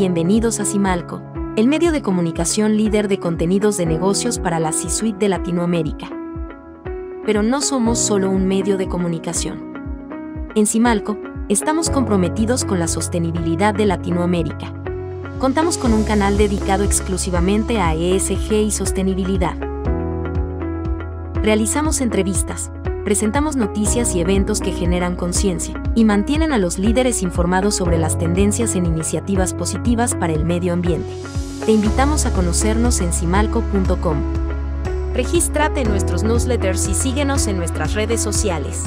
bienvenidos a Simalco, el medio de comunicación líder de contenidos de negocios para la C-Suite de Latinoamérica. Pero no somos solo un medio de comunicación. En Simalco, estamos comprometidos con la sostenibilidad de Latinoamérica. Contamos con un canal dedicado exclusivamente a ESG y sostenibilidad. Realizamos entrevistas, presentamos noticias y eventos que generan conciencia y mantienen a los líderes informados sobre las tendencias en iniciativas positivas para el medio ambiente. Te invitamos a conocernos en simalco.com. Regístrate en nuestros newsletters y síguenos en nuestras redes sociales.